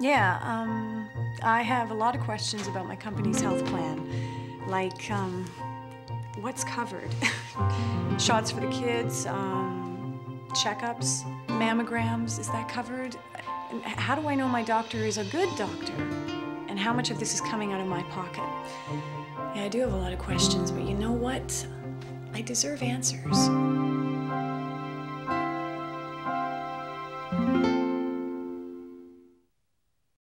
Yeah, um, I have a lot of questions about my company's health plan. Like, um, what's covered? Shots for the kids, um, checkups, mammograms, is that covered? How do I know my doctor is a good doctor? And how much of this is coming out of my pocket? Yeah, I do have a lot of questions, but you know what? I deserve answers.